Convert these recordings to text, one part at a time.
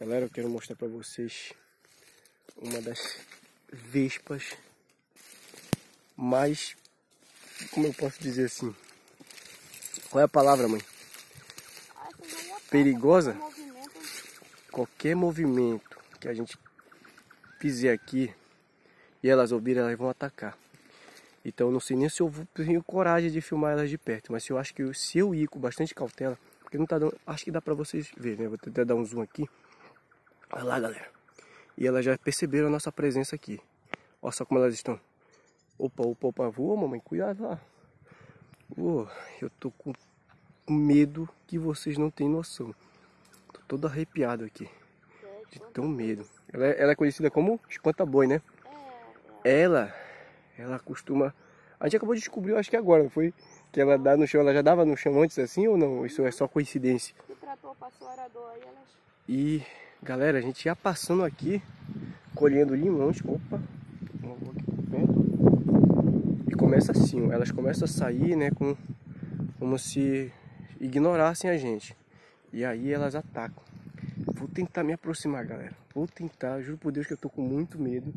Galera, eu quero mostrar pra vocês uma das vespas mais, como eu posso dizer assim, qual é a palavra, mãe? Perigosa? Qualquer movimento que a gente fizer aqui e elas ouvirem, elas vão atacar. Então não sei nem se eu tenho coragem de filmar elas de perto, mas eu acho que se eu ir com bastante cautela, porque não tá dando, acho que dá pra vocês verem, né? Vou tentar dar um zoom aqui. Olha lá, galera. E elas já perceberam a nossa presença aqui. Olha só como elas estão. Opa, opa, opa. Voa, mamãe. Cuidado lá. Uou, eu tô com medo que vocês não têm noção. Tô todo arrepiado aqui. De tão medo. Ela é, ela é conhecida como espanta-boi, né? Ela, ela costuma... A gente acabou de descobrir, acho que agora, foi? Que ela dá no chão, ela já dava no chão antes assim ou não? Isso é só coincidência? O trator passou arador aí, elas... E Galera, a gente ia passando aqui, colhendo limões. Opa, e começa assim, elas começam a sair, né, com, como se ignorassem a gente. E aí elas atacam. Vou tentar me aproximar, galera. Vou tentar, juro por Deus que eu tô com muito medo,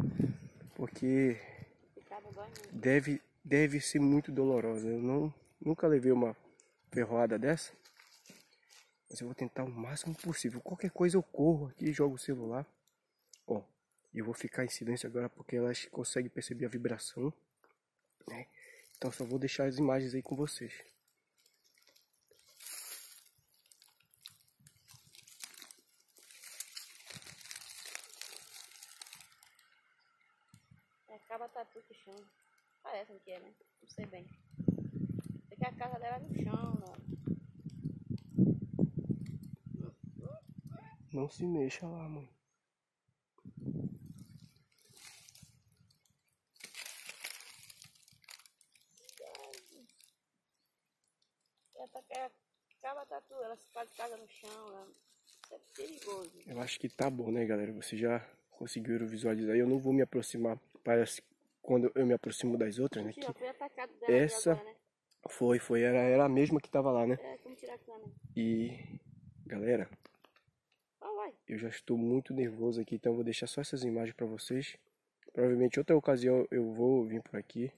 porque deve, deve ser muito dolorosa. Eu não, nunca levei uma ferroada dessa. Mas eu vou tentar o máximo possível. Qualquer coisa eu corro aqui, jogo o celular. Ó, eu vou ficar em silêncio agora porque elas conseguem perceber a vibração. Né? Então só vou deixar as imagens aí com vocês. É acaba tatu que chama. Parece que é, né? Não sei bem. Sei que a casa dela é no chão, né? Não se mexa lá, mãe. Acaba tatu, ela no chão, isso é perigoso. Eu acho que tá bom, né, galera? Vocês já conseguiram visualizar. Eu não vou me aproximar, parece quando eu me aproximo das outras, né? Que essa agora, né? foi, foi, era, era a mesma que tava lá, né? É, como tirar a cana. E, galera, eu já estou muito nervoso aqui, então vou deixar só essas imagens para vocês. Provavelmente outra ocasião eu vou vir por aqui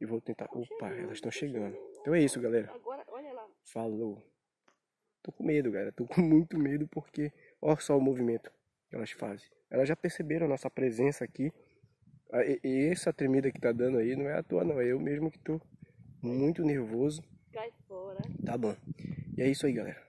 e vou tentar. Opa, elas estão chegando. Então é isso, galera. Agora, olha lá. Falou. Tô com medo, galera. Tô com muito medo porque olha só o movimento que elas fazem. Elas já perceberam a nossa presença aqui. E essa tremida que tá dando aí não é à toa, não. É eu mesmo que tô muito nervoso. Cai fora. Tá bom. E é isso aí, galera.